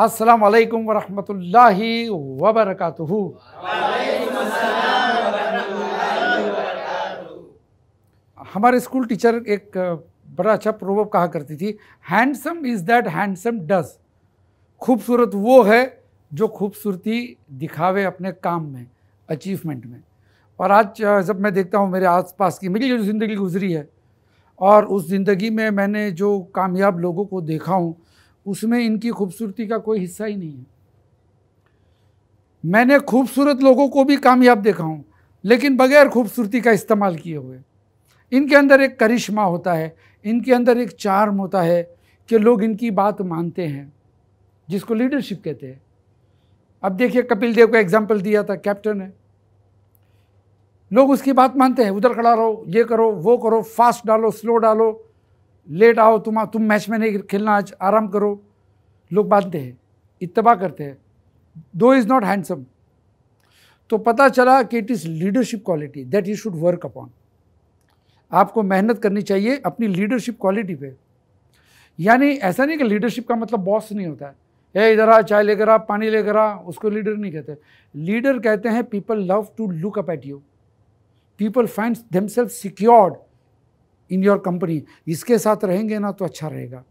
अस्सलाम वालेकुम वरहमतुल्लाहि वबरकातुहू हमारे स्कूल टीचर एक बड़ा अच्छा प्रोवर्ब कहा करती थी handsome is that handsome does खूबसूरत वो है जो खूबसूरती दिखावे अपने काम में अचीवमेंट में। और आज जब मैं देखता हूँ, मेरे आसपास की, मेरी जो ज़िंदगी गुजरी है, और उस ज़िंदगी में मैंने जो कामयाब लोगों को देखा हूँ उसमें इनकी खूबसूरती का कोई हिस्सा ही नहीं है। मैंने खूबसूरत लोगों को भी कामयाब देखा हूँ, लेकिन बगैर खूबसूरती का इस्तेमाल किए हुए। इनके अंदर एक करिश्मा होता है, इनके अंदर एक चार्म होता है कि लोग इनकी बात मानते हैं, जिसको लीडरशिप कहते हैं। अब देखिए, कपिल देव का एग्ज़ाम्पल दिया था, कैप्टन है। लोग उसकी बात मानते हैं, उधर खड़ा रहो, ये करो, वो करो, फास्ट डालो, स्लो डालो लेट आओ, तुम तुम मैच में नहीं खेलना आज, आराम करो। लोग बांधते हैं इतबा करते हैं। दो इज़ नॉट हैंडसम। तो पता चला कि it is leadership quality that you should work upon. आपको मेहनत करनी चाहिए अपनी लीडरशिप क्वालिटी पे। यानी ऐसा नहीं कि लीडरशिप का मतलब बॉस नहीं होता है। ए, इधर आ, चाय लेकर आ, पानी लेकर आ, उसको लीडर नहीं कहते। लीडर कहते हैं people love to look up at you people find themselves secured in your company इसके साथ रहेंगे ना तो अच्छा रहेगा।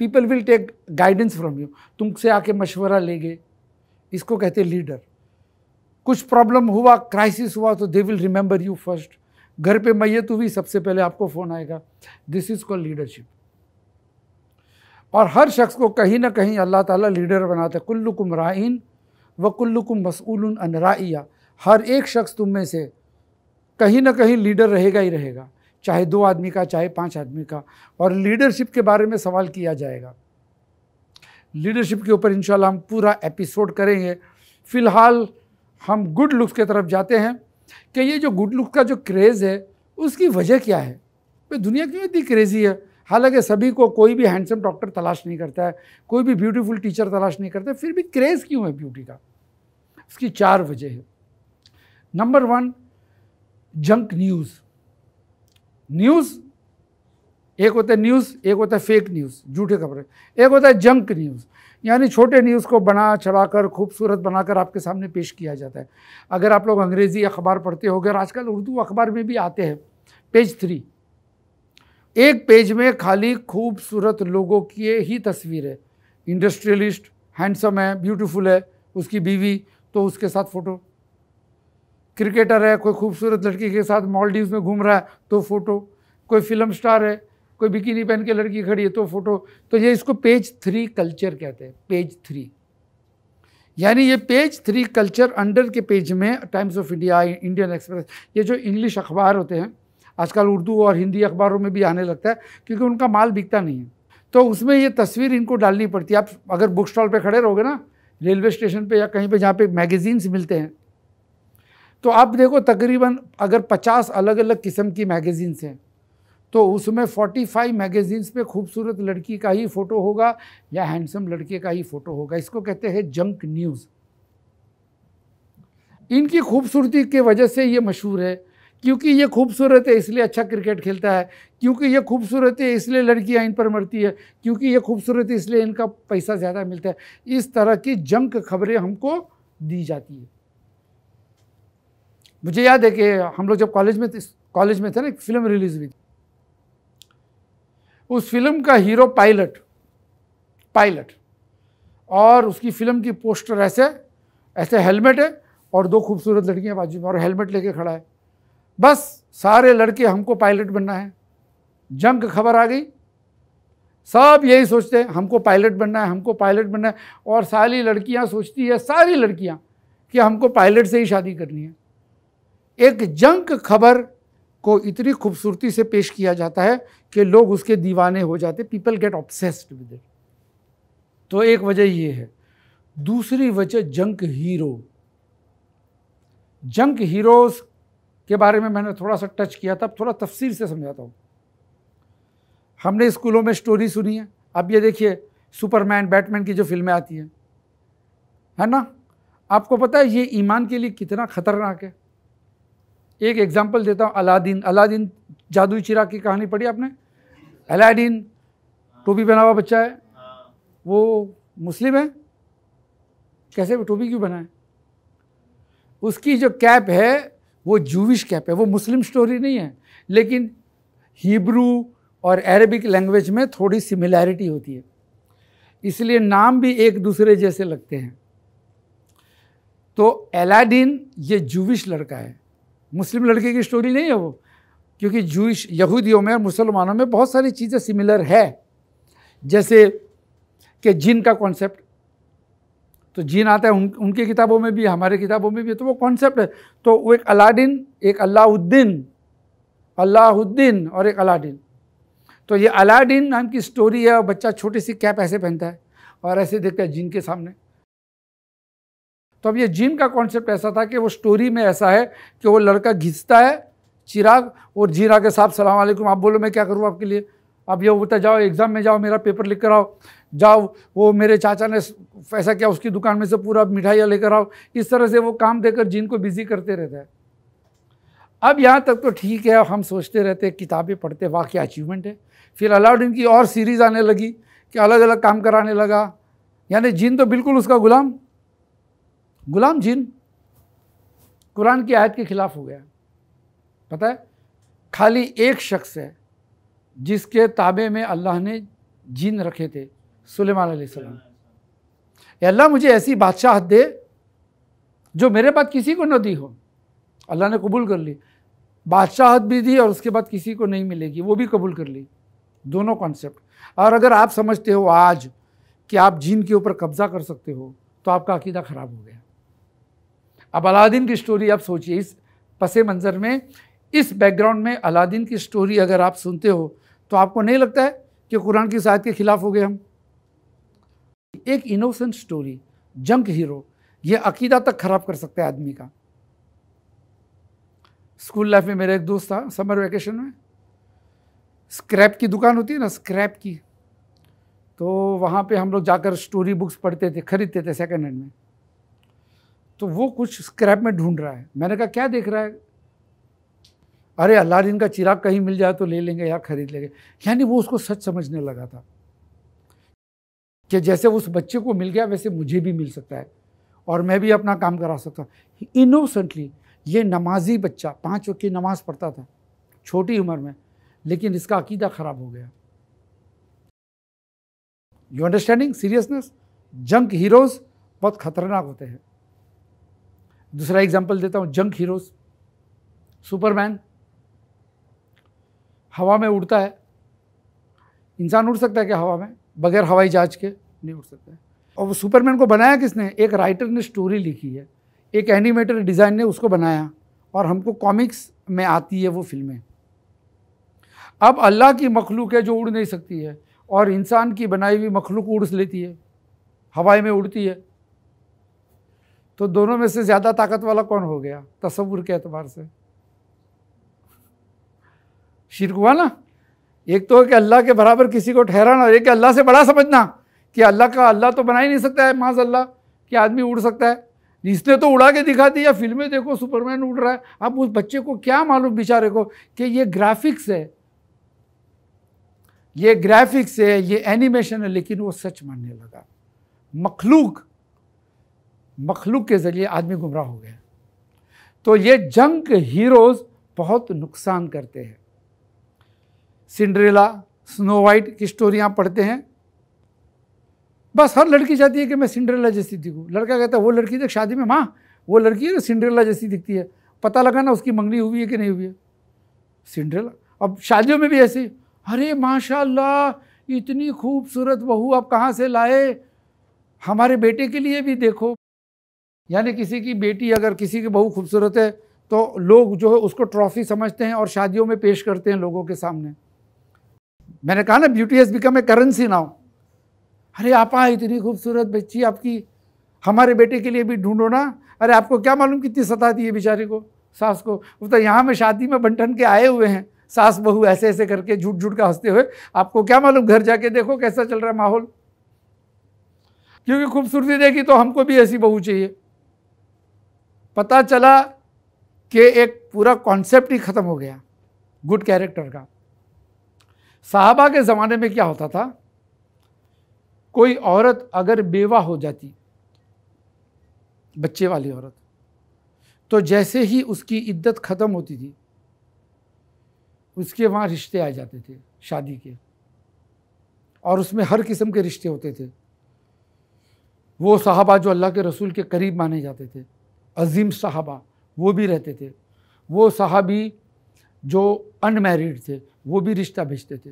People will take guidance from you तुमसे आके मशवरा लेंगे। इसको कहते लीडर कुछ प्रॉब्लम हुआ क्राइसिस हुआ तो they will remember you first घर पे मैयत हुई सबसे पहले आपको फ़ोन आएगा। दिस इज़ कॉल लीडरशिप और हर शख्स को कहीं ना कहीं अल्लाह ताला लीडर बनाता है। कुल्लुकुम राइन व कुल्लुकुम मसूल अनराइया हर एक शख्स तुम में से कहीं ना कहीं लीडर रहेगा ही रहेगा। चाहे दो आदमी का, चाहे पाँच आदमी का। और लीडरशिप के बारे में सवाल किया जाएगा। लीडरशिप के ऊपर इंशाल्लाह हम पूरा एपिसोड करेंगे। फ़िलहाल हम गुड लुक्स की तरफ़ जाते हैं कि ये जो गुड लुक का जो क्रेज़ है, उसकी वजह क्या है? भाई दुनिया क्यों इतनी क्रेज़ी है? हालाँकि सभी को कोई भी हैंडसम डॉक्टर तलाश नहीं करता है, कोई भी ब्यूटीफुल टीचर तलाश नहीं करता फिर भी क्रेज़ क्यों है ब्यूटी का? उसकी चार वजह है। Number one junk news news, एक होता है न्यूज़, एक होता है फेक न्यूज़, झूठे खबरें। एक होता है जंक न्यूज़ यानी छोटे न्यूज़ को बना, चढ़ाकर, खूबसूरत बनाकर आपके सामने पेश किया जाता है। अगर आप लोग अंग्रेज़ी अखबार पढ़ते हो अगर आजकल उर्दू अखबार में भी आते हैं पेज थ्री एक पेज में खाली खूबसूरत लोगों की ही तस्वीर है। इंडस्ट्रियलिस्ट हैंडसम है ब्यूटीफुल है, उसकी बीवी तो उसके साथ फ़ोटो क्रिकेटर है, कोई खूबसूरत लड़की के साथ मॉलडीव में घूम रहा है तो फ़ोटो। कोई फ़िल्म स्टार है, कोई बिकिनी पहन के लड़की खड़ी है तो फ़ोटो। तो ये इसको पेज थ्री कल्चर कहते हैं, पेज थ्री। यानी ये पेज थ्री कल्चर अंडर के पेज में Times of India, Indian Express, ये जो इंग्लिश अखबार होते हैं, आजकल उर्दू और हिंदी अखबारों में भी आने लगता है, क्योंकि उनका माल बिकता नहीं है। तो उसमें ये तस्वीर इनको डालनी पड़ती है। आप अगर बुक स्टॉल पर खड़े रहोगे ना, रेलवे स्टेशन पर या कहीं पर जहाँ पे मैगज़ीन्स मिलते हैं तो आप देखो तकरीबन अगर 50 अलग अलग किस्म की मैगज़ीन्स हैं तो उसमें 45 मैगज़ीन्स पे खूबसूरत लड़की का ही फ़ोटो होगा या हैंडसम लड़के का ही फ़ोटो होगा। इसको कहते हैं जंक न्यूज़ इनकी खूबसूरती के वजह से ये मशहूर है, क्योंकि ये खूबसूरत है इसलिए अच्छा क्रिकेट खेलता है, क्योंकि ये खूबसूरत है इसलिए लड़कियाँ इन पर मरती है, क्योंकि ये खूबसूरत है इसलिए इनका पैसा ज़्यादा मिलता है। इस तरह की जंक खबरें हमको दी जाती है। मुझे याद है कि हम लोग जब कॉलेज में कॉलेज में थे ना, एक फ़िल्म रिलीज़ हुई उस फ़िल्म का हीरो पायलट पायलट, और उसकी फ़िल्म की पोस्टर ऐसे ऐसे हेलमेट है, और दो खूबसूरत लड़कियाँ बाजू में, और हेलमेट लेके खड़ा है। बस सारे लड़के हमको पायलट बनना है। जंग खबर आ गई। सब यही सोचते हैं, हमको पायलट बनना है, हमको पायलट बनना है, और सारी लड़कियाँ सोचती है, सारी लड़कियाँ, कि हमको पायलट से ही शादी करनी है। एक जंग खबर को इतनी खूबसूरती से पेश किया जाता है कि लोग उसके दीवाने हो जाते people get obsessed with it तो एक वजह ये है। दूसरी वजह जंक हीरो जंक हीरोज के बारे में मैंने थोड़ा सा टच किया था थोड़ा तफसीर से समझाता हूँ। हमने स्कूलों में स्टोरी सुनी है। अब ये देखिए सुपरमैन बैटमैन की जो फ़िल्में आती हैं, है ना? आपको पता है ये ईमान के लिए कितना ख़तरनाक है। एक एग्ज़ाम्पल देता हूँ, अलादीन। अलादीन जादुई चिराग की कहानी पढ़ी आपने? अलादीन टोपी पहना हुआ बच्चा है। वो मुस्लिम है। कैसे टोपी क्यों बनाए? उसकी जो कैप है, वो जूविश कैप है। वो मुस्लिम स्टोरी नहीं है। लेकिन हिब्रू और अरेबिक लैंग्वेज में थोड़ी सिमिलैरिटी होती है। इसलिए नाम भी एक दूसरे जैसे लगते हैं। तो एलाडीन ये जूविश लड़का है। मुस्लिम लड़के की स्टोरी नहीं है वो। क्योंकि जूश यहूदियों में और मुसलमानों में बहुत सारी चीज़ें सिमिलर है। जैसे कि जिन का कॉन्सेप्ट तो जिन आता है, उन, उनकी किताबों में भी, हमारे किताबों में भी तो वो कॉन्सेप्ट है। तो वो एक अलादीन एक अल्लाउद्दीन अल्लाहुद्दीन और एक अलादीन तो ये अलादीन नाम की स्टोरी है, और बच्चा छोटी सी कैप ऐसे पहनता है, और ऐसे देखता है जिन के सामने। तो अब ये जिन का कॉन्सेप्ट ऐसा था कि वो स्टोरी में ऐसा है कि वो लड़का घिसता है, चिराग, और जीरा के साहब, सलाम वालेकुम आप बोलो मैं क्या करूँ आपके लिए? आप ये बोलता जाओ एग्ज़ाम में जाओ, मेरा पेपर लिख कर आओ, जाओ, वो मेरे चाचा ने ऐसा किया, उसकी दुकान में से पूरा मिठाइयाँ लेकर आओ। इस तरह से वो काम देकर जिन को बिज़ी करते रहता है। अब यहाँ तक तो ठीक है हम सोचते रहते किताबें पढ़ते वाह क्या अचीवमेंट है। फिर अलाउद्दीन की और सीरीज़ आने लगी कि अलग अलग काम कराने लगा। यानी जिन तो बिल्कुल उसका गुलाम गुलाम जिन, कुरान की आयत के खिलाफ हो गया। पता है, खाली एक शख्स है, जिसके ताबे में अल्लाह ने जिन रखे थे, सुलेमान सलाम। अल्लाह मुझे ऐसी बादशाहत दे, जो मेरे बाद किसी को न दी हो। अल्लाह ने कबूल कर ली। बादशाहत भी दी और उसके बाद किसी को नहीं मिलेगी, वो भी कबूल कर ली। दोनों कॉन्सेप्ट और अगर आप समझते हो आज कि आप जिन के ऊपर कब्ज़ा कर सकते हो तो आपका अकीदा ख़राब हो गया। अब अलादीन की स्टोरी आप सोचिए, इस पसे मंज़र में, इस बैकग्राउंड में अलादीन की स्टोरी अगर आप सुनते हो तो आपको नहीं लगता है कि कुरान की सायद के खिलाफ हो गए हम? एक इनोसेंट स्टोरी जंक हीरो ये अकीदा तक खराब कर सकता है आदमी का। स्कूल लाइफ में मेरा एक दोस्त था समर वेकेशन में। स्क्रैप की दुकान होती है ना स्क्रैप की। तो वहाँ पे हम लोग जाकर स्टोरी बुक्स पढ़ते थे, खरीदते थे सेकंड हैंड में। तो वो कुछ स्क्रैप में ढूंढ रहा है। मैंने कहा, क्या देख रहा है? अरे अल्लाह का चिराग कहीं मिल जाए तो ले लेंगे या खरीद लेंगे। यानी वो उसको सच समझने लगा था कि जैसे उस बच्चे को मिल गया, वैसे मुझे भी मिल सकता है और मैं भी अपना काम करा सकता हूँ। इनोसेंटली ये नमाजी बच्चा, पाँच वक्त की नमाज़ पढ़ता था, छोटी उम्र में, लेकिन इसका अकीदा ख़राब हो गया। You understanding seriousness junk heroes बहुत ख़तरनाक होते हैं। दूसरा एग्ज़ाम्पल देता हूँ जंक हीरोज़ सुपरमैन हवा में उड़ता है। इंसान उड़ सकता है क्या हवा में? बगैर हवाई जहाज़ के नहीं उड़ सकता है। और वो सुपरमैन को बनाया किसने? एक राइटर ने स्टोरी लिखी है। एक एनिमेटर डिज़ाइन ने उसको बनाया और हमको कॉमिक्स में आती है वो फ़िल्में अब अल्लाह की मखलूक है जो उड़ नहीं सकती है और इंसान की बनाई हुई मखलूक उड़ लेती है। हवाई में उड़ती है। तो दोनों में से ज़्यादा ताकत वाला कौन हो गया? तस्वुर के एतबार से? शिरक हुआ ना? एक तो कि अल्लाह के बराबर किसी को ठहराना और एक अल्लाह से बड़ा समझना कि अल्लाह का, अल्लाह तो बना ही नहीं सकता है माज अल्लाह कि आदमी उड़ सकता है। इसने तो उड़ा के दिखा दिया, फ़िल्में देखो, सुपरमैन उड़ रहा है। अब उस बच्चे को क्या मालूम बेचारे को कि ये ग्राफिक्स है। ये ग्राफिक्स है, ये एनिमेशन है, लेकिन वो सच मानने लगा। मखलूक मखलूक के ज़रिए आदमी गुमराह हो गया। तो ये जंग हीरोज़ बहुत नुकसान करते हैं। सिंड्रेला, स्नो वाइट की स्टोरियाँ पढ़ते हैं। बस हर लड़की चाहती है कि मैं सिंड्रेला जैसी दिखूँ। लड़का कहता है, वो लड़की देख शादी में, माँ, वो लड़की है ना सिंड्रेला जैसी दिखती है। पता लगा ना उसकी मंगनी हुई है कि नहीं हुई है? सिंड्रेला, अब शादियों में भी ऐसे अरे माशाल्लाह, इतनी खूबसूरत बहू आप कहाँ से लाए? हमारे बेटे के लिए भी देखो। यानी किसी की बेटी अगर किसी की बहू खूबसूरत है तो लोग जो है उसको ट्रॉफी समझते हैं और शादियों में पेश करते हैं लोगों के सामने। मैंने कहा ना beauty has become a currency now अरे आपा इतनी खूबसूरत बच्ची आपकी, हमारे बेटे के लिए भी ढूंढो ना। अरे आपको क्या मालूम कितनी सता दी है बेचारे को, सास को? वो तो यहाँ में शादी में बंटन के आए हुए हैं, सास बहू ऐसे ऐसे करके झूठ झूठ का हँसते हुए। आपको क्या मालूम घर जाके देखो कैसा चल रहा है माहौल? क्योंकि खूबसूरती देखी तो हमको भी ऐसी बहू चाहिए। पता चला कि एक पूरा कॉन्सेप्ट ही ख़त्म हो गया गुड कैरेक्टर का। साहबा के ज़माने में क्या होता था? कोई औरत अगर बेवा हो जाती, बच्चे वाली औरत तो जैसे ही उसकी इद्दत ख़त्म होती थी, उसके वहाँ रिश्ते आ जाते थे, शादी के। और उसमें हर किस्म के रिश्ते होते थे। वो साहबा जो अल्लाह के रसूल के करीब माने जाते थे। अजीम साहबा, वो भी रहते थे। वो साहबी जो अनमेरिड थे, वो भी रिश्ता भेजते थे।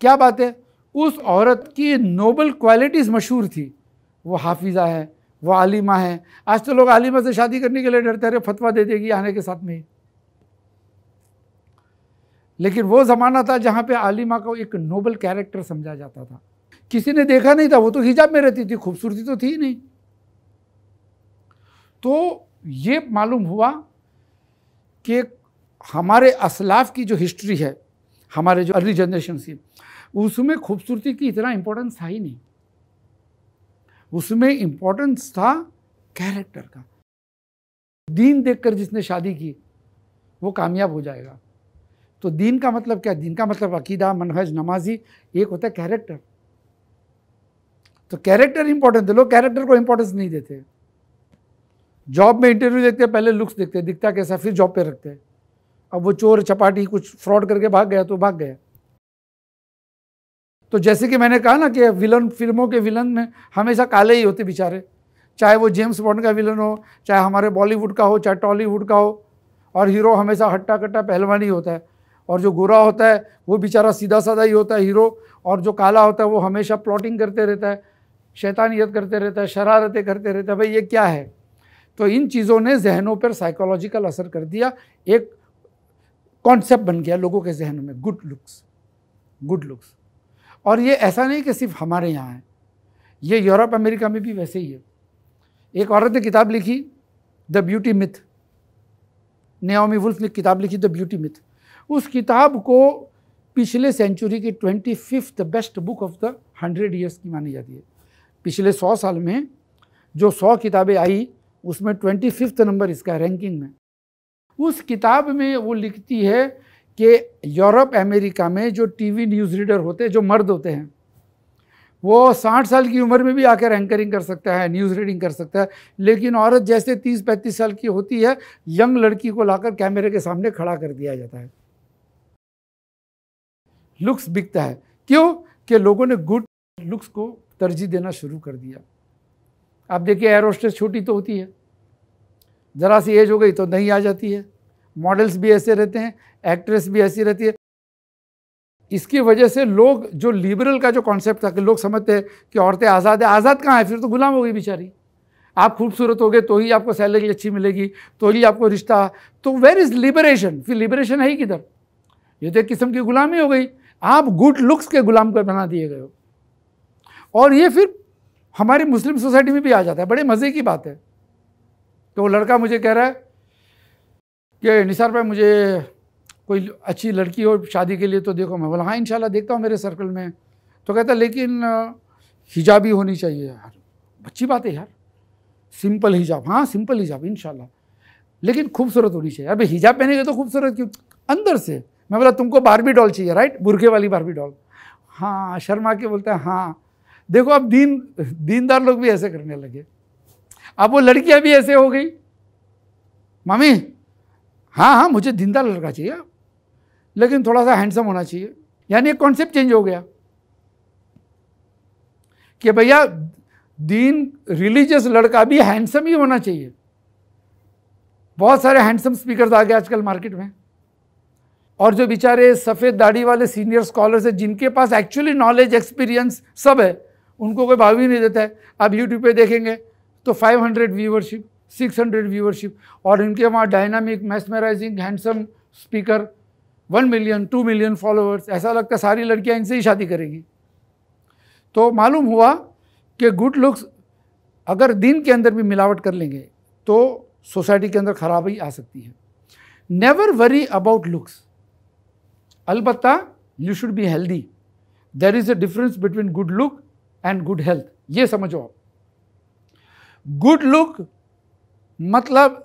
क्या बात है? उस औरत की नोबल क्वालिटीज़ मशहूर थी। वो हाफिज़ा है, वो आलिमा है। आज तो लोग आलिमा से शादी करने के लिए डरते रहे फतवा दे देगी आने के साथ में। लेकिन वो ज़माना था जहाँ पे आलिमा को एक नोबल कैरेक्टर समझा जाता था। किसी ने देखा नहीं था, वो तो हिजाब में रहती थी, खूबसूरती तो थी नहीं। तो ये मालूम हुआ कि हमारे असलाफ की जो हिस्ट्री है, हमारे जो अर्ली जनरेशन की, उसमें खूबसूरती की इतना इम्पोर्टेंस था ही नहीं। उसमें इम्पोर्टेंस था कैरेक्टर का। दीन देखकर जिसने शादी की, वो कामयाब हो जाएगा। तो दीन का मतलब क्या? दीन का मतलब अकीदा, मनहज, नमाजी, एक होता है कैरेक्टर तो कैरेक्टर इंपॉर्टेंट है। लोग कैरेक्टर को इंपॉर्टेंस नहीं देते। जॉब में इंटरव्यू देखते हैं, पहले लुक्स देखते हैं, दिखता कैसा फिर जॉब पे रखते हैं। अब वो चोर, चपाटी, कुछ फ्रॉड करके भाग गया तो भाग गया। तो जैसे कि मैंने कहा ना कि विलन फ़िल्मों के विलन में हमेशा काले ही होते बेचारे। चाहे वो जेम्स बॉन्ड का विलन हो, चाहे हमारे बॉलीवुड का हो, चाहे टॉलीवुड का हो, और हीरो हमेशा हट्टा कट्टा पहलवान ही होता है। और जो गोरा होता है, वो बेचारा सीधा साधा ही होता है हीरो और जो काला होता है, वो हमेशा प्लॉटिंग करते रहता है, शैतानियत करते रहता है, शरारतें करते रहता है, भाई ये क्या है? तो इन चीज़ों ने जहनों पर साइकोलॉजिकल असर कर दिया। एक कॉन्सेप्ट बन गया लोगों के जहन में गुड लुक्स गुड लुक्स और ये ऐसा नहीं कि सिर्फ़ हमारे यहाँ है, ये यूरोप, अमेरिका में भी वैसे ही है। एक औरत ने किताब लिखी the beauty myth Naomi Wolf ने किताब लिखी द ब्यूटी मिथ उस किताब को पिछले सेंचुरी की twenty fifth best book of the hundred years की मानी जाती है। पिछले सौ साल में जो सौ किताबें आई उसमें ट्वेंटी फिफ्थ नंबर इसका रैंकिंग में। उस किताब में वो लिखती है कि यूरोप, अमेरिका में जो टीवी न्यूज़ रीडर होते हैं, जो मर्द होते हैं, वो साठ साल की उम्र में भी आकर एंकरिंग कर सकता है न्यूज़ रीडिंग कर सकता है, लेकिन औरत जैसे तीस पैंतीस साल की होती है, यंग लड़की को लाकर कैमरे के सामने खड़ा कर दिया जाता है। लुक्स बिकता है। क्यों? कि लोगों ने गुड लुक्स को तरजीह देना शुरू कर दिया। आप देखिए एरोस्टेस छोटी तो होती है। ज़रा सी एज हो गई तो नहीं आ जाती है। मॉडल्स भी ऐसे रहते हैं एक्ट्रेस भी ऐसी रहती है। इसकी वजह से लोग, जो लिबरल का जो कॉन्सेप्ट था कि लोग समझते हैं कि औरतें आज़ाद है, आज़ाद कहाँ है? फिर तो गुलाम हो गई बेचारी। आप खूबसूरत हो गए तो ही आपको सैलरी अच्छी मिलेगी तो ही आपको रिश्ता तो वेर इज़ लिबरेशन फिर लिबरेशन है ही किधर? ये तो एक किस्म की गुलामी हो गई। आप गुड लुक्स के गुलाम को बना दिए गए हो। और ये फिर हमारी मुस्लिम सोसाइटी में भी आ जाता है। बड़े मज़े की बात है। तो वो लड़का मुझे कह रहा है कि, निसार भाई, मुझे कोई अच्छी लड़की हो शादी के लिए तो देखो मैं। बोला हाँ इंशाल्लाह, देखता हूँ मेरे सर्कल में। तो कहता, लेकिन हिजाबी होनी चाहिए यार। अच्छी बात है यार। सिंपल हिजाब हाँ सिंपल हिजाब इन लेकिन खूबसूरत होनी चाहिए। अभी हिजाब पहनेंगे तो खूबसूरत क्यों? अंदर से। मैं बोला, तुमको बारबी डॉल चाहिए राइट बुरखे वाली बारबी डॉल हाँ शर्मा के बोलते हैं हाँ। देखो, अब दीन, दीनदार लोग भी ऐसे करने लगे। अब वो लड़कियाँ भी ऐसे हो गई। मामी हाँ हाँ मुझे दीनदार लड़का चाहिए। लेकिन थोड़ा सा हैंडसम होना चाहिए। यानी एक कॉन्सेप्ट चेंज हो गया। कि भैया, दीन रिलीजियस लड़का भी हैंडसम ही होना चाहिए। बहुत सारे हैंडसम स्पीकर आ गए आजकल मार्केट में। और जो बेचारे सफ़ेद दाढ़ी वाले सीनियर स्कॉलर्स हैं, जिनके पास एक्चुअली नॉलेज एक्सपीरियंस सब है उनको कोई भाव ही नहीं देता है। आप यूट्यूब पे देखेंगे तो 500 व्यूवरशिप 600 व्यूवरशिप और इनके वहाँ dynamic mesmerising handsome speaker one million two million followers ऐसा लगता है सारी लड़कियाँ इनसे ही शादी करेगी। तो मालूम हुआ कि गुड लुक्स अगर दिन के अंदर भी मिलावट कर लेंगे तो सोसाइटी के अंदर खराबी आ सकती है। नेवर वरी अबाउट लुक्स अलबत्ता you should be healthy there is a difference between good look and good health ये समझो आप। गुड लुक मतलब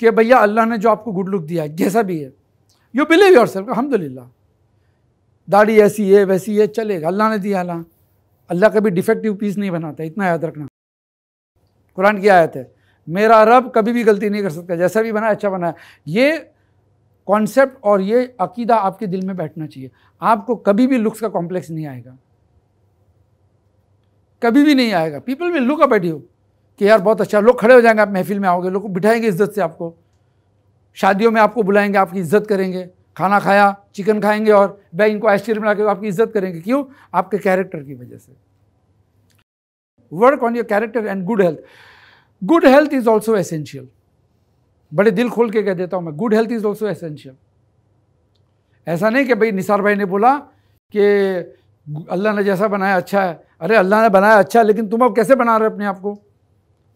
कि भैया अल्लाह ने जो आपको गुड लुक दिया है, जैसा भी है। यू बिलीव योर सेल्फ अलहमदिल्ला दाढ़ी ऐसी है, वैसी है, चलेगा, अल्लाह ने दिया अल्लाह अल्लाह कभी डिफेक्टिव पीस नहीं बनाता, इतना याद रखना। कुरान की आयत है, मेरा रब कभी भी गलती नहीं कर सकता, जैसा भी बना अच्छा बना ये कॉन्सेप्ट और ये अकीदा आपके दिल में बैठना चाहिए। आपको कभी भी लुक्स का कॉम्प्लेक्स नहीं आएगा। कभी भी नहीं आएगा। People will look up at you कि यार बहुत अच्छा लोग खड़े हो जाएँगे, आप महफिल में आओगे, लोग बिठाएँगे इज़्ज़त से आपको। शादियों में आपको बुलाएँगे, आपकी इज़्ज़त करेंगे। खाना खाया चिकन खाएँगे और भाई इनको आइसक्रीम ला के आपकी इज़्ज़त करेंगे। क्यों? आपके कैरेक्टर की वजह से। Work on your character and good health good health is also essential बड़े दिल खोल के कह देता हूँ मैं good health is also essential ऐसा नहीं कि भाई निसार भाई ने बोला कि अल्लाह ने जैसा बनाया अच्छा है। अरे अल्लाह ने बनाया अच्छा लेकिन तुम अब कैसे बना रहे हो अपने आप को?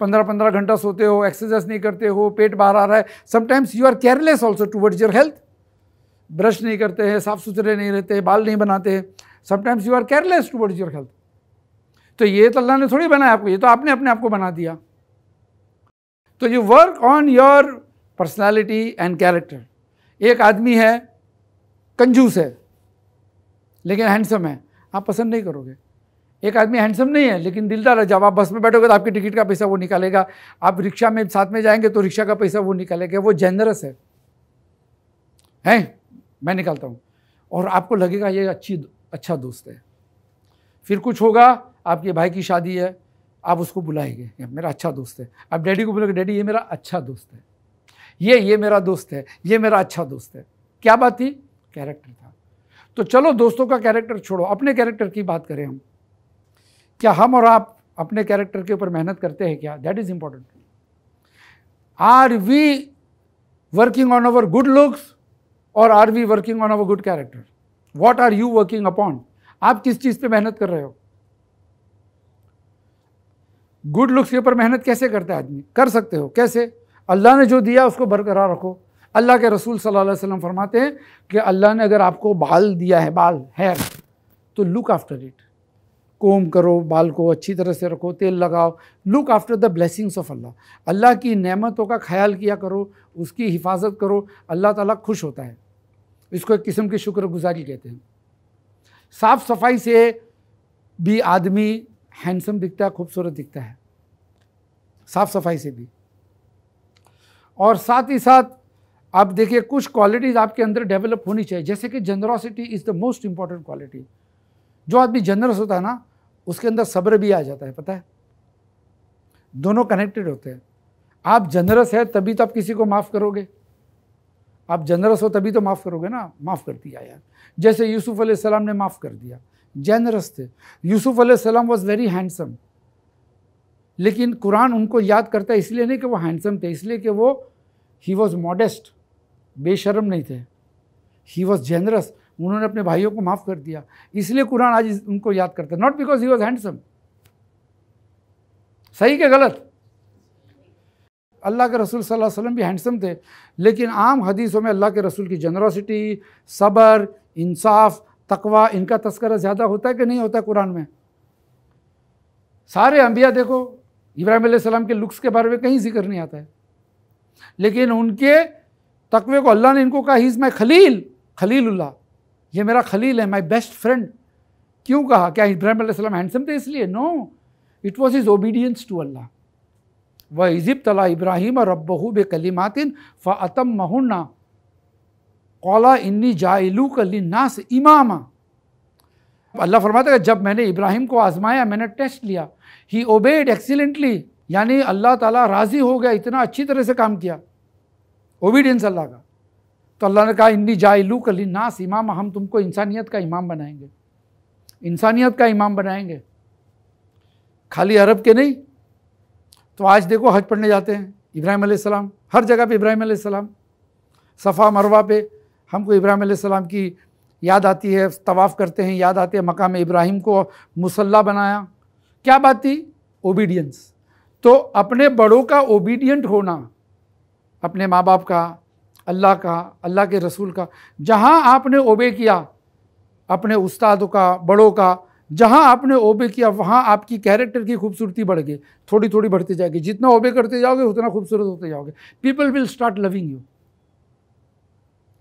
पंद्रह पंद्रह घंटा सोते हो एक्सरसाइज नहीं करते हो, पेट बाहर आ रहा है। Sometimes you are careless also towards your health brush नहीं करते हैं साफ़ सुथरे नहीं रहते हैं बाल नहीं बनाते हैं। Sometimes you are careless towards your health तो ये तो अल्लाह ने थोड़ी बनाया आपको, ये तो आपने अपने आप को बना दिया। तो you work on your personality and character एक आदमी है, कंजूस है, लेकिन हैंडसम है। आप पसंद नहीं करोगे। एक आदमी हैंडसम नहीं है, लेकिन दिलदार है। जब आप बस में बैठोगे तो आपकी टिकट का पैसा वो निकालेगा। आप रिक्शा में साथ में जाएँगे तो रिक्शा का पैसा वो निकालेगा। वो जेनरस है। हैं? मैं निकालता हूँ। और आपको लगेगा ये अच्छी अच्छा दोस्त है। फिर कुछ होगा, आपके भाई की शादी है, आप उसको बुलाएँगे। मेरा अच्छा दोस्त है। आप डैडी को बोलोगे, डैडी, ये मेरा अच्छा दोस्त है। ये ये मेरा दोस्त है। ये मेरा अच्छा दोस्त है। क्या बात थी? कैरेक्टर था। तो चलो दोस्तों का कैरेक्टर छोड़ो। अपने कैरेक्टर की बात करें हम। क्या हम और आप अपने कैरेक्टर के ऊपर मेहनत करते हैं क्या? That is important are we working on our good looks और are we working on our good character what are you working upon आप किस चीज़ पे मेहनत कर रहे हो? गुड लुक्स के ऊपर मेहनत कैसे करता है आदमी? कर सकते हो। कैसे? अल्लाह ने जो दिया उसको बरकरार रखो। अल्लाह के रसूल सल्लल्लाहु अलैहि वसल्लम फरमाते हैं कि अल्लाह ने अगर आपको बाल दिया है, बाल हेयर तो लुक आफ्टर इट कोम करो, बाल को अच्छी तरह से रखो, तेल लगाओ look after the blessings of अल्लाह अल्लाह की नेमतों का ख्याल किया करो, उसकी हिफाजत करो, अल्लाह ताला खुश होता है। इसको एक किस्म की शुक्रगुजारी कहते हैं। साफ़ सफ़ाई से भी आदमी हैंडसम दिखता है, खूबसूरत दिखता है। साफ़ सफ़ाई से भी। और साथ ही साथ, आप देखिए, कुछ क्वालिटीज़ आपके अंदर डेवलप होनी चाहिए। जैसे कि generosity is the most important quality जो आदमी जनरस होता है ना उसके अंदर सब्र भी आ जाता है, पता है? दोनों कनेक्टेड होते हैं। आप जनरस है, तभी तो आप किसी को माफ़ करोगे। आप जनरस हो, तभी तो माफ़ करोगे ना। माफ़ कर दिया यार। जैसे यूसुफ सलाम ने माफ़ कर दिया। जेनरस थे। यूसुफ सलाम वॉज़ वेरी हैंडसम लेकिन कुरान उनको याद करता है, इसलिए नहीं कि वो हैंडसम थे, इसलिए कि वो ही वॉज़ मॉडेस्ट बेशरम नहीं थे। ही वॉज़ जेनरस उन्होंने अपने भाइयों को माफ़ कर दिया। इसलिए कुरान आज उनको याद करता not because he was handsome सही के गलत। अल्लाह के रसूल सल्लल्लाहु अलैहि वसल्लम भी हैंडसम थे, लेकिन आम हदीसों में अल्लाह के रसूल की जनरोसिटी सब्र, इंसाफ, तकवा, इनका तस्करा ज़्यादा होता है कि नहीं होता कुरान में? सारे अम्बिया देखो, इब्राहिम सलाम के लुक्स के बारे में कहीं ज़िक्र नहीं आता है। लेकिन उनके तकवे को अल्लाह ने इनको कहा ही इज़ माई खलील खलील्ला ये मेरा खलील है माई बेस्ट फ्रेंड क्यों कहा? क्या इब्राहिम हैंडसम थे इसलिए? No it was is obedience to अल्लाह व इजिब तला इब्राहिम और रब्बहू बे कलीमातिन फ़तम महुन्ना कौला इन्नी जाइलू नास इमामा अल्लाह फरमाता है जब मैंने इब्राहिम को आजमाया मैंने टेस्ट लिया ही ओबेड एक्सीलेंटली यानी अल्लाह ताला राज़ी हो गया इतना अच्छी तरह से काम किया ओबीडियंस अल्लाह का तो अल्लाह ने कहा, इन्नी जाइलू नास इमाम, हम तुमको इंसानियत का इमाम बनाएँगे। इंसानियत का इमाम बनाएँगे। खाली अरब के नहीं तो आज देखो हज पढ़ने जाते हैं, इब्राहिम सलाम, हर जगह पे इब्राहिम सलाम। सफ़ा मरवा पे हमको इब्राहिम सलाम की याद आती है, तवाफ़ करते हैं, याद आते हैं, मकाम इब्राहिम को मुसल्ला बनाया। क्या बात थी? ओबीडियंस तो अपने बड़ों का ओबीडियंट होना, अपने माँ बाप का अल्लाह का, अल्लाह के रसूल का। जहाँ आपने ओबे किया, अपने उस्तादों का, बड़ों का, जहाँ आपने ओबे किया, वहाँ आपकी कैरेक्टर की खूबसूरती बढ़ गई। थोड़ी थोड़ी बढ़ती जाएगी। जितना ओबे करते जाओगे, उतना खूबसूरत होते जाओगे। People will start loving you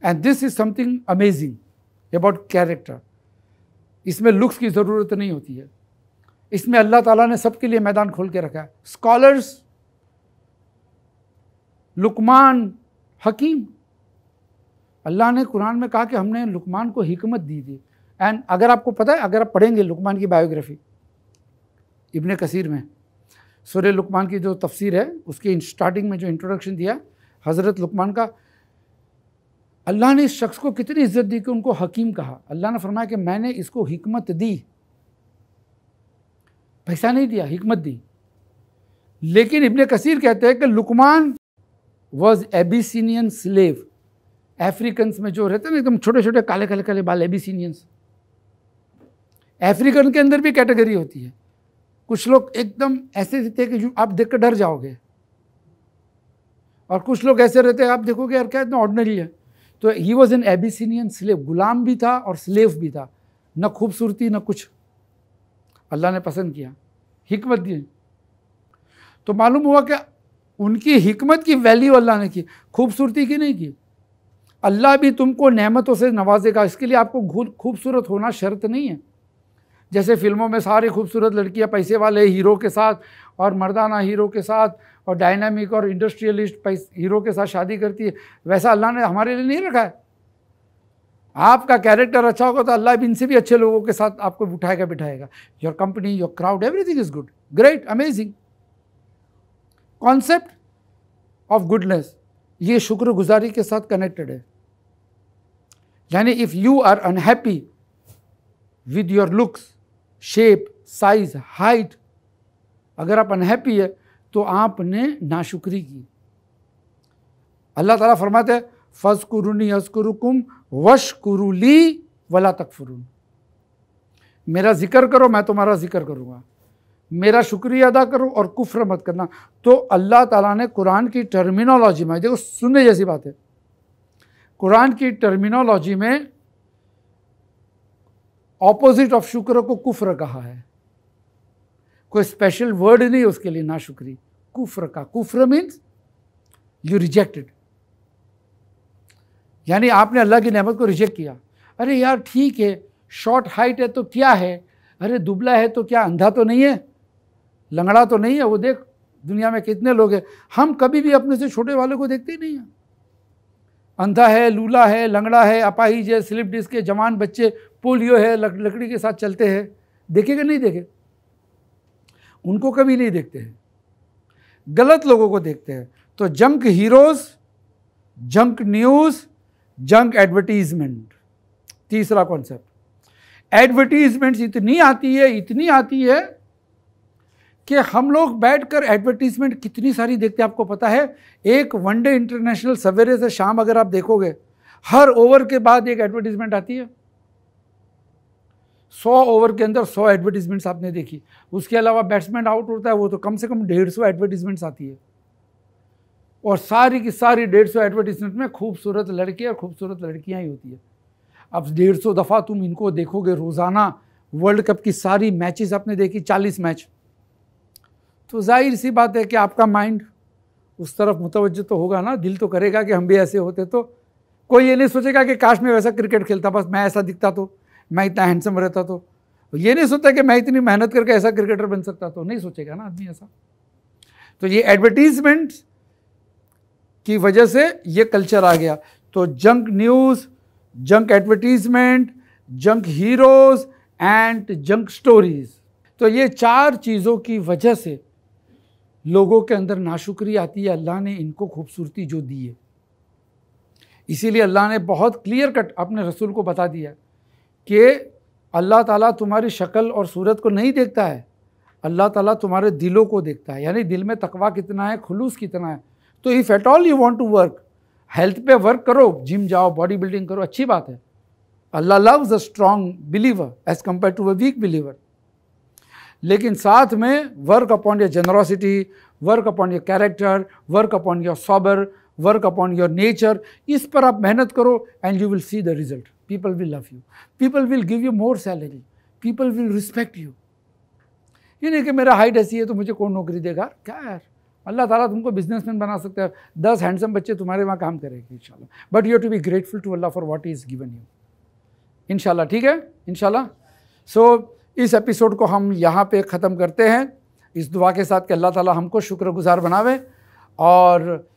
and this is something amazing about character इसमें लुक्स की ज़रूरत नहीं होती है। इसमें अल्लाह ताला ने सबके लिए मैदान खोल के रखा है। स्कॉलर्स लुकमान हकीम अल्लाह ने कुरान में कहा कि हमने लुकमान को हिकमत दी थी। एंड अगर आपको पता है, अगर आप पढ़ेंगे लुकमान की बायोग्राफी इब्ने कसीर में सुर लुकमान की जो तफसीर है, उसकी स्टार्टिंग में जो इंट्रोडक्शन दिया, हज़रत लुकमान का, अल्लाह ने इस शख्स को कितनी इज़्ज़त दी कि उनको हकीम कहा। अल्लाह ने फरमाया कि मैंने इसको हिकमत दी। पैसा नहीं दिया, हिकमत दी। लेकिन इब्ने कसीर कहते हैं कि लुकमान वॉज़ एबिसिनियन स्लेव अफ्रीकन्स में जो रहते हैं ना, एकदम छोटे छोटे काले काले काले बाल एबिसिनियंस अफ्रीकन के अंदर भी कैटेगरी होती है। कुछ लोग एकदम ऐसे रहते हैं कि आप देख कर डर जाओगे। और कुछ लोग ऐसे रहते हैं, आप देखोगे, यार, क्या इतना ऑर्डनरी है। तो he was an Abyssinian slave गुलाम भी था और स्लेव भी था। न खूबसूरती, न कुछ। अल्लाह ने पसंद किया। हिकमत दी। तो मालूम हुआ कि उनकी हिकमत की वैल्यू अल्लाह ने की। खूबसूरती की नहीं की। अल्लाह भी तुमको नहमतों से नवाजेगा। इसके लिए आपको खूबसूरत होना शर्त नहीं है। जैसे फ़िल्मों में सारी खूबसूरत लड़कियाँ पैसे वाले हीरो के साथ और मर्दाना हीरो के साथ और डायनामिक और इंडस्ट्रियलिस्ट हीरो के साथ शादी करती है, वैसा अल्लाह ने हमारे लिए नहीं रखा है। आपका कैरेक्टर अच्छा होगा तो अल्लाह भी इनसे भी अच्छे लोगों के साथ आपको उठाएगा, बिठाएगा। Your company your crowd everything is good great amazing concept of goodness ये शुक्रगुजारी के साथ कनेक्टेड है। यानी if you are unhappy with your looks shape size height अगर आप अनहैप्पी है तो आपने नाशुक्री की। अल्लाह ताला फरमाते हैं फज कुरुनी अस्कुरुकुम वश कुरुली वला तकफुरुन। मेरा ज़िक्र करो, मैं तुम्हारा ज़िक्र करूँगा। मेरा शुक्रिया अदा करो और कुफ्र मत करना। तो अल्लाह ताला ने कुरान की टर्मिनोलॉजी में, देखो सुनने जैसी बात है। कुरान की टर्मिनोलॉजी में ऑपोजिट ऑफ़ शुक्र को कुफ्र कहा है। कोई स्पेशल वर्ड नहीं उसके लिए ना शुक्री। कुफ्र का। कुफ्र मीन्स यू रिजेक्टेड यानी आपने अल्लाह की नेमत को रिजेक्ट किया। अरे यार ठीक है शॉर्ट हाइट है तो क्या है? अरे दुबला है तो क्या? अंधा तो नहीं है? लंगड़ा तो नहीं है? वो देख, दुनिया में कितने लोग हैं। हम कभी भी अपने से छोटे वाले को देखते ही नहीं हैं। अंधा है लूला है लंगड़ा है अपाहिज है स्लिप डिस्क के जवान बच्चे पोलियो है लक, लकड़ी के साथ चलते हैं। देखे कि नहीं देखे? उनको कभी नहीं देखते हैं। गलत लोगों को देखते हैं। तो junk heroes junk news junk advertisement. तीसरा कॉन्सेप्ट। एडवर्टीजमेंट्स इतनी आती है इतनी आती है कि हम लोग बैठकर एडवर्टीजमेंट कितनी सारी देखते हैं, आपको पता है? एक वनडे इंटरनेशनल सवेरे से शाम अगर आप देखोगे, हर ओवर के बाद एक एडवर्टीजमेंट आती है। सौ ओवर के अंदर सौ एडवर्टीजमेंट्स आपने देखी। उसके अलावा बैट्समैन आउट होता है, वो तो कम से कम डेढ़ सौ एडवर्टीजमेंट्स आती है। और सारी की सारी डेढ़ सौ एडवर्टीजमेंट में खूबसूरत लड़के और खूबसूरत लड़कियाँ ही होती है। अब डेढ़ सौ दफ़ा तुम इनको देखोगे, रोज़ाना वर्ल्ड कप की सारी मैचेस आपने देखी, चालीस मैच तो ज़ाहिर सी बात है कि आपका माइंड उस तरफ़ मुतवजह तो होगा ना, दिल तो करेगा कि हम भी ऐसे होते तो। कोई ये नहीं सोचेगा कि काश में वैसा क्रिकेट खेलता, बस मैं ऐसा दिखता तो मैं इतना हैंडसम रहता तो। ये नहीं सोचता कि मैं इतनी मेहनत करके ऐसा क्रिकेटर बन सकता तो नहीं सोचेगा ना आदमी ऐसा। तो ये एडवर्टीजमेंट की वजह से ये कल्चर आ गया। तो junk news junk advertisement junk heroes and junk stories तो ये चार चीज़ों की वजह से लोगों के अंदर नाशुक्री आती है, अल्लाह ने इनको खूबसूरती जो दी है। इसीलिए अल्लाह ने बहुत क्लियर कट अपने रसूल को बता दिया कि अल्लाह ताला तुम्हारी शक्ल और सूरत को नहीं देखता है, अल्लाह ताला तुम्हारे दिलों को देखता है। यानी दिल में तकवा कितना है, खुलूस कितना है। तो if at all you want to work health पे वर्क करो जिम जाओ बॉडी बिल्डिंग करो, अच्छी बात है। अल्लाह loves a strong believer as compare to a weak believer लेकिन साथ में work upon your generosity work upon your character work upon your sober work upon your nature इस पर आप मेहनत करो and you will see the result people will love you people will give you more salary people will respect you ये नहीं कि मेरा height ऐसी है तो मुझे कौन नौकरी देगा? क्या यार? अल्लाह ताला तुमको बिजनेसमैन बना सकता है। दस हैंडसम बच्चे तुम्हारे वहाँ काम करेंगे इन but you to be grateful to Allah for what is given you in ठीक है? इन सो इस एपिसोड को हम यहाँ पे ख़त्म करते हैं। इस दुआ के साथ कि अल्लाह ताला हमको शुक्रगुजार बनावे और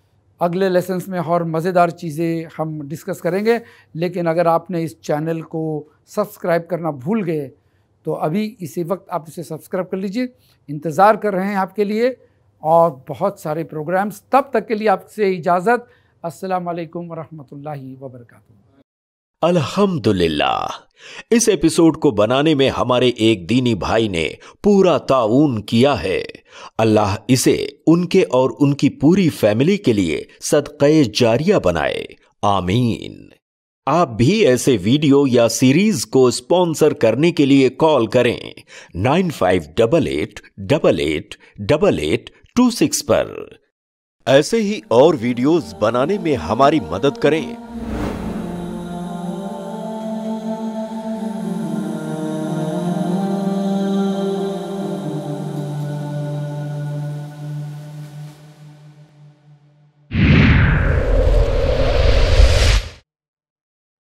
अगले लेसन्स में और मज़ेदार चीज़ें हम डिस्कस करेंगे। लेकिन अगर आपने इस चैनल को सब्सक्राइब करना भूल गए तो अभी इसी वक्त आप इसे सब्सक्राइब कर लीजिए। इंतज़ार कर रहे हैं आपके लिए और बहुत सारे प्रोग्राम्स तब तक के लिए आपसे इजाज़त। अस्सलाम वालेकुम वरहमतुल्लाहि वबरकातुहू। अल्हम्दुलिल्लाह। इस एपिसोड को बनाने में हमारे एक दीनी भाई ने पूरा ताउन किया है। अल्लाह इसे उनके और उनकी पूरी फैमिली के लिए सदक़े जारिया बनाए। आमीन। आप भी ऐसे वीडियो या सीरीज़ को स्पॉन्सर करने के लिए कॉल करें। Nine five double eight double eight double eight two six पर। ऐसे ही और वीडियोस बनाने में हमारी मदद करें।